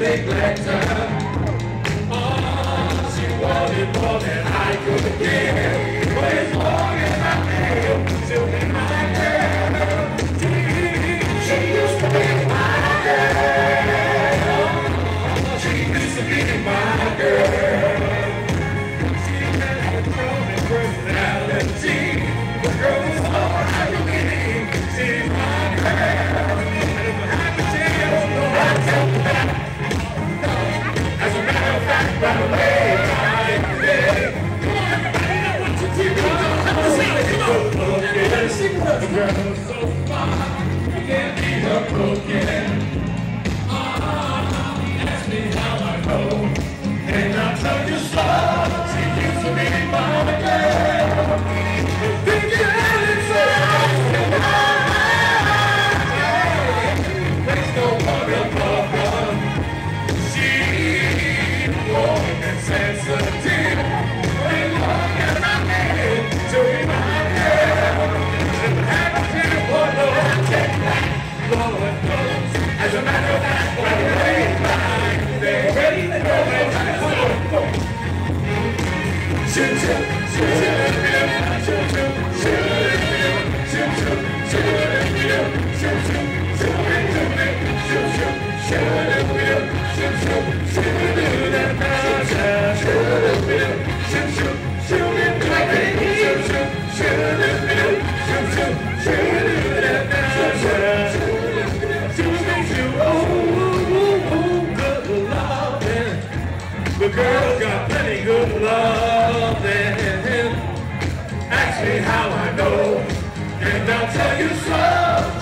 big letter. Bye. How I know, and I'll tell you so.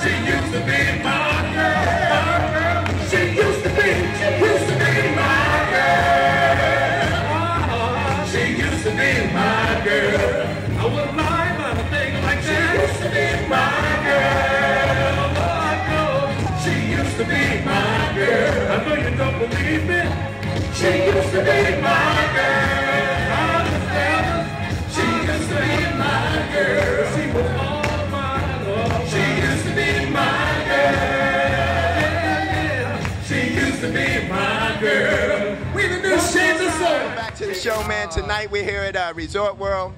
She used to be my girl. She used to be, she used to be my girl. She used to be my girl. I wouldn't lie about a thing like that. She used to be my girl. Lord knows she used to be my girl. I know you don't believe me. She used to be my show, man. Tonight we're here at uh, Resort World.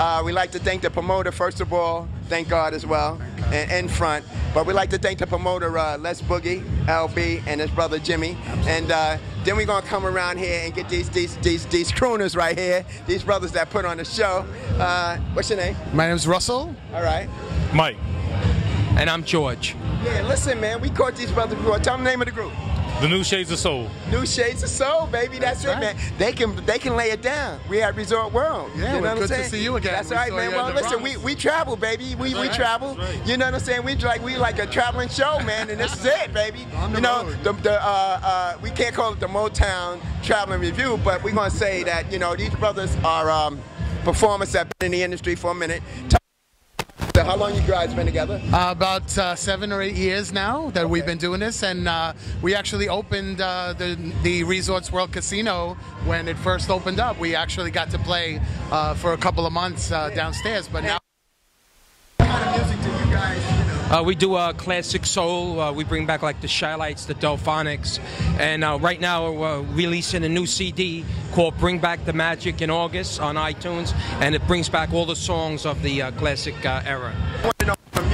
Uh, we like to thank the promoter first of all. Thank God as well, and in front. But we like to thank the promoter uh, Les Boogie, LB, and his brother Jimmy. And uh, then we're gonna come around here and get these these these these crooners right here, these brothers that put on the show. Uh, what's your name? My name's Russell. All right. Mike. And I'm George. Yeah, listen, man. We caught these brothers before. Tell them the name of the group. The New Shades of Soul. New Shades of Soul, baby. That's, That's it, right. man. They can they can lay it down. We at Resort World. Yeah, you know well, what I'm good to saying? see you again. That's We right, man. you Well, listen, we, Bronx. we travel, baby. We, we right. travel. Right. You know what I'm saying? We like we like a traveling show, man, and this is it, baby. On the you know, road. the, the uh, uh, we can't call it the Motown Traveling Review, but we're gonna say that you know these brothers are um, performers that have been in the industry for a minute. How long you guys been together? Uh, about uh, seven or eight years now that we've been doing this, and uh, we actually opened uh, the the Resorts World Casino when it first opened up. We actually got to play uh, for a couple of months uh, downstairs, but now. Uh, we do uh, classic soul. Uh, we bring back like the Chi-Lites, the Delfonics, and uh, right now we're releasing a new CD called "Bring Back the Magic" in August on iTunes, and it brings back all the songs of the uh, classic uh, era.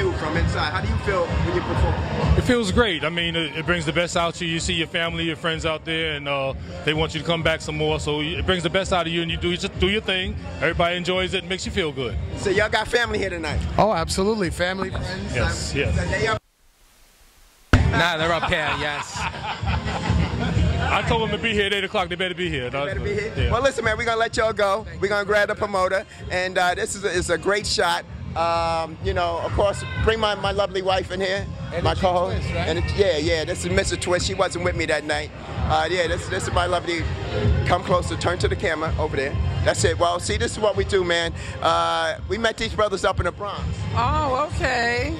I want to know from from you, from inside. How do you feel when you perform? It feels great. I mean, it, it brings the best out of you. You see your family, your friends out there, and uh, they want you to come back some more. So it brings the best out of you, and you do just do your thing. Everybody enjoys it, makes you feel good. So y'all got family here tonight. Oh, absolutely. Family, friends. Yes, yes. So they up- Nah, they're up here. Yes. I told them to be here at 8 o'clock. They better be here. Better be here. Yeah. Well, listen, man, we're gonna let y'all go. We're gonna grab the promoter, and uh, this is a, is a great shot. Um, you know, of course, bring my, my lovely wife in here, and my co-host. Twist, right? And it- yeah, yeah, this is Mr. Twist. She wasn't with me that night. Uh, yeah, this this is my lovely. Come closer. Turn to the camera over there. That's it. Well, see, this is what we do, man. Uh, we met these brothers up in the Bronx. Oh, okay.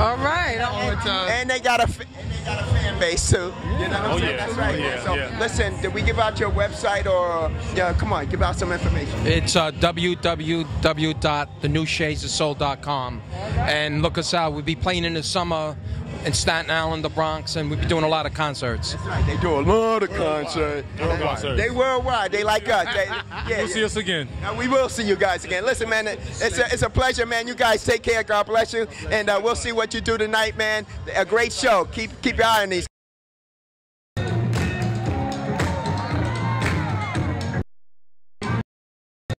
All right. Uh, and they got a fa- and they got a fan base too. You know what I'm Oh, saying? yeah. That's right. Oh, yeah, so yeah. listen, did we give out your website or yeah? Come on, give out some information. It's uh, www.thenewshadesofsoul.com. And look us out. We'll be playing in the summer in Staten Island, the Bronx, and we'll be doing a lot of concerts. That's right. They do a lot of concerts. concerts. They worldwide. They like us. They, yeah, You'll yeah. see us again. Uh, we will see you guys again. Listen, man, it's a, it's a pleasure, man. You guys take care. God bless you, and uh, we'll see what you do tonight, man. A great show. Keep keep your eye on these.